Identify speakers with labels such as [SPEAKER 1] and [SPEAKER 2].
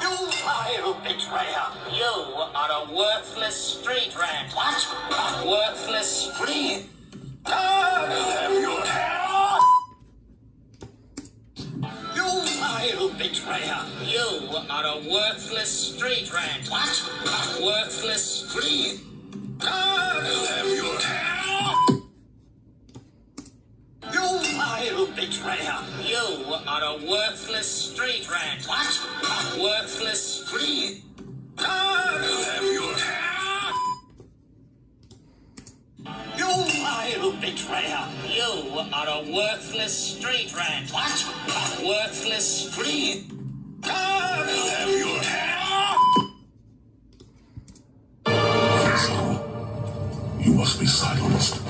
[SPEAKER 1] You vile betrayer! You are a worthless street rat. What? A worthless street? I'll have your tail! You vile betrayer! You are a worthless street rat. What? A worthless street? I'll have your tail! You vile betrayer! You are a worthless street rat. What? worthless free. Ah, you vile betrayer! You are a worthless street rat! What? Ah, have your! You must be silenced.